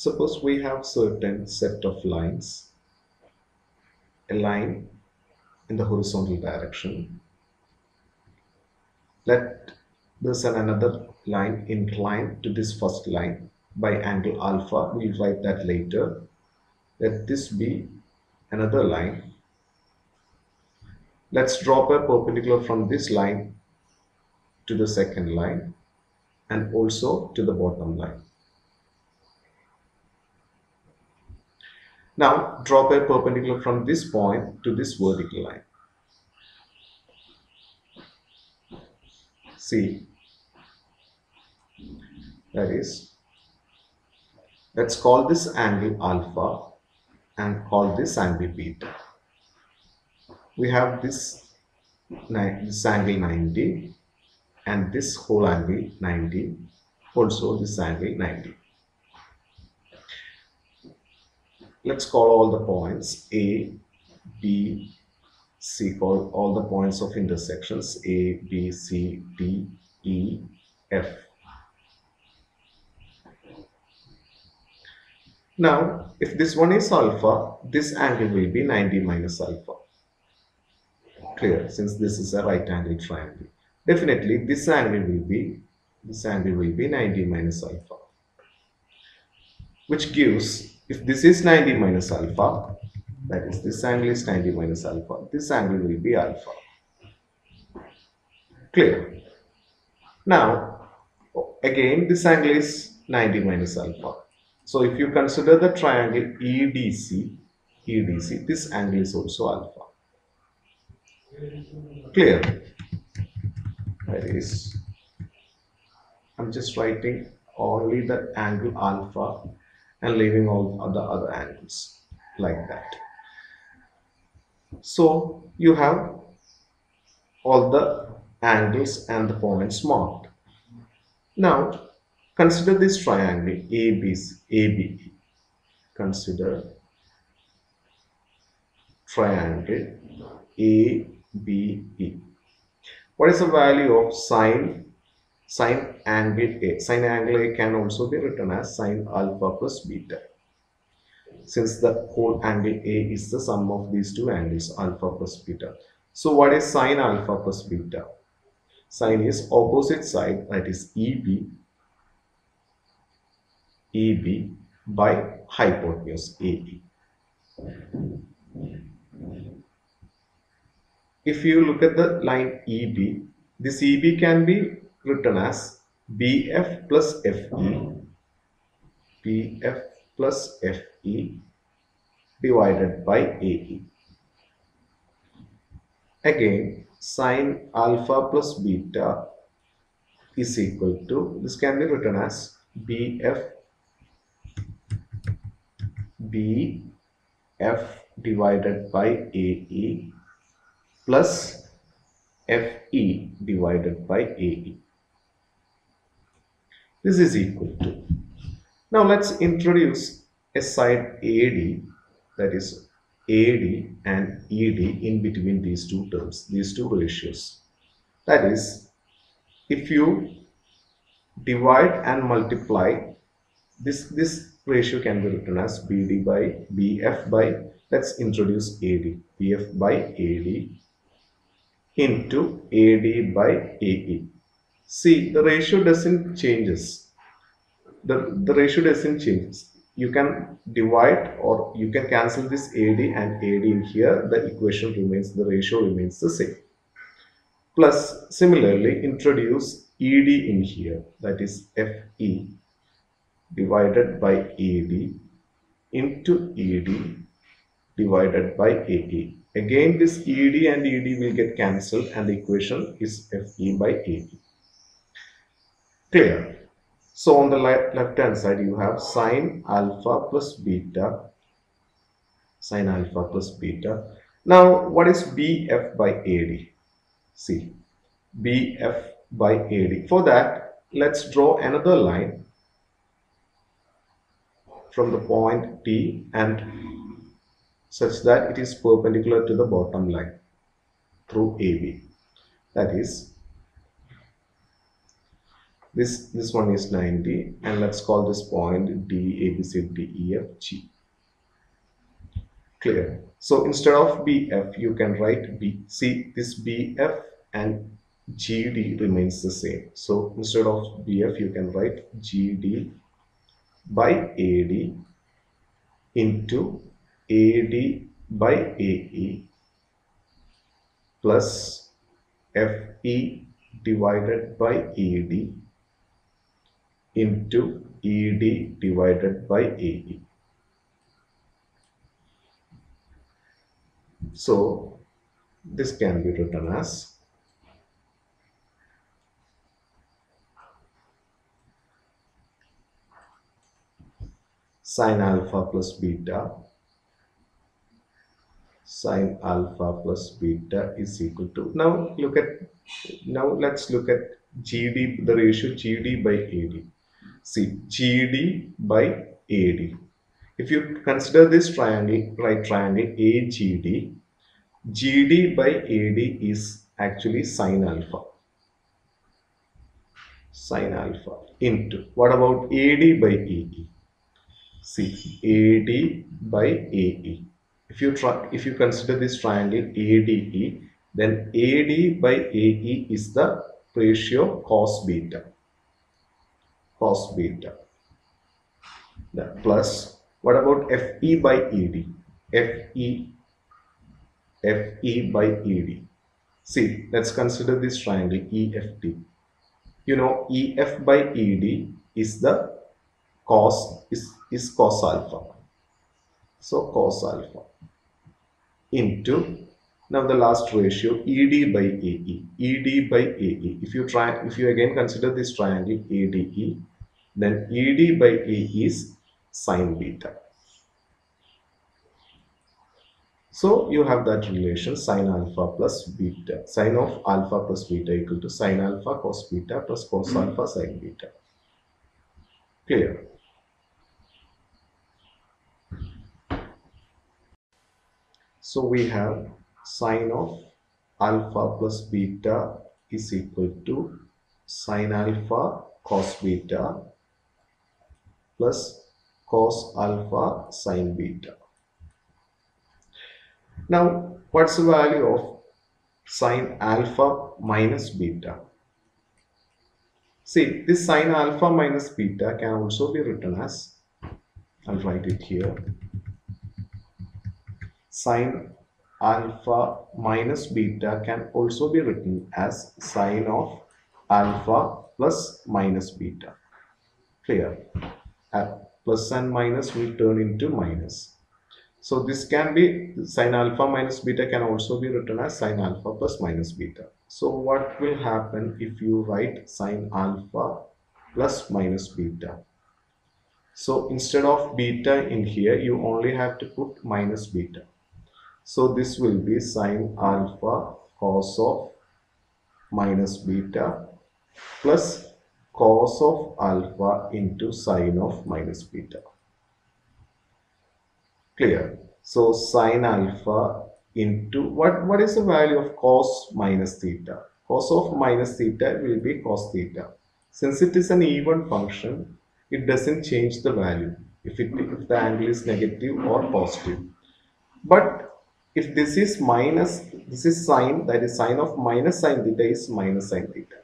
Suppose we have certain set of lines, a line in the horizontal direction. Let this and another line incline to this first line by angle alpha. We'll write that later. Let this be another line. Let's drop a perpendicular from this line to the second line and also to the bottom line. Now drop a perpendicular from this point to this vertical line. See, that is, let's call this angle alpha and call this angle beta. We have this, this angle 90 and this whole angle 90 also this angle 90 let's call all the points a b c. Call all the points of intersections a b c d e f. Now if this one is alpha this angle will be 90 minus alpha. Clear since this is a right angle triangle. Definitely this angle will be this angle will be 90 minus alpha which gives if this is 90 minus alpha that is this angle is 90 minus alpha. This angle will be alpha. Clear? Now again this angle is 90 minus alpha. So if you consider the triangle EDC EDC this angle is also alpha. Clear? That is I'm just writing only the angle alpha and leaving all the other angles like that. So you have all the angles and the points marked. Now consider this triangle ABC ABE consider triangle ABE what is the value of sine sine angle a. Sine angle a can also be written as sine alpha plus beta. Since the whole angle a is the sum of these two angles alpha plus beta. So what is sine alpha plus beta? Sine is opposite side that is eb eb by hypotenuse ae if you look at the line EB, this EB can be written as BF plus FE, BF plus FE divided by AE. Again, sine alpha plus beta is equal to, this can be written as BF BF divided by AE plus FE divided by AE. This is equal to. Now let's introduce a side AD that is AD and ED in between these two terms, these two ratios. That is, if you divide and multiply, this, this ratio can be written as BD by BF by, let's introduce AD, BF by AD into AD by AE. See, the ratio doesn't changes. The, the ratio doesn't changes. You can divide or you can cancel this AD and AD in here. The equation remains, the ratio remains the same. Plus, similarly, introduce ED in here. That is FE divided by AD into ED divided by AE. Again, this ED and ED will get cancelled and the equation is FE by AE. Clear? So on the left hand side, you have sine alpha plus beta, sine alpha plus beta. Now, what is BF by AD? See, BF by AD. For that, let's draw another line from the point T and such that it is perpendicular to the bottom line through AB. That is, this this one is 90 and let's call this point d a b c d e f g. Clear? So instead of bf you can write b. See this bf and gd remains the same. So instead of bf you can write gd by ad into ad by ae plus fe divided by ed into ed divided by ae So this can be written as sine alpha plus beta. Sine alpha plus beta is equal to now look at now let's look at gd the ratio gd by ad see gd by ad if you consider this triangle right triangle agd GD by AD is actually sine alpha. Sine alpha into what about AD by AE? See AD by AE. If you try, if you consider this triangle ADE, then AD by AE is the ratio cos beta. Cos beta. The plus what about FE by ED? FE FE by ED. See, let's consider this triangle EFD. You know, EF by ED is the cos, is, is cos alpha. So, cos alpha into, now the last ratio ED by AE. ED by AE. If you try, if you again consider this triangle ADE, then ED by AE is sine beta. So you have that relation sine alpha plus beta, sine of alpha plus beta equal to sine alpha cos beta plus cos hmm. alpha sine beta. Clear? So we have sine of alpha plus beta is equal to sine alpha cos beta plus cos alpha sine beta. Now, what's the value of sine alpha minus beta? See, this sine alpha minus beta can also be written as, I'll write it here, sine alpha minus beta can also be written as sine of alpha plus minus beta. Clear? Plus and minus will turn into minus. So this can be sine alpha minus beta can also be written as sine alpha plus minus beta. So what will happen if you write sine alpha plus minus beta? So instead of beta in here, you only have to put minus beta. So this will be sine alpha cos of minus beta plus cos of alpha into sine of minus beta. Clear? So sine alpha into what what is the value of cos minus theta? Cos of minus theta will be cos theta. Since it is an even function it doesn't change the value if it if the angle is negative or positive. But if this is minus this is sine that is sine of minus sine theta is minus sine theta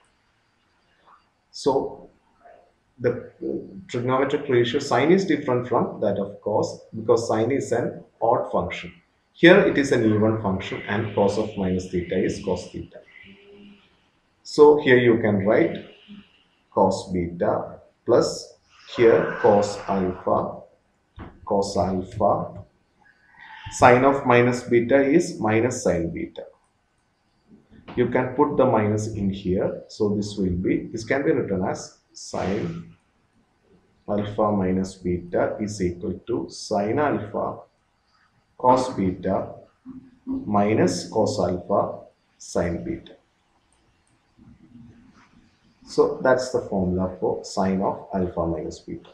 so the trigonometric ratio sine is different from that of cos because sine is an odd function. Here it is an even function and cos of minus theta is cos theta. So here you can write cos beta plus here cos alpha, cos alpha. Sine of minus beta is minus sine beta. You can put the minus in here. So this will be, this can be written as sine alpha minus beta is equal to sine alpha cos beta minus cos alpha sine beta. So that's the formula for sine of alpha minus beta.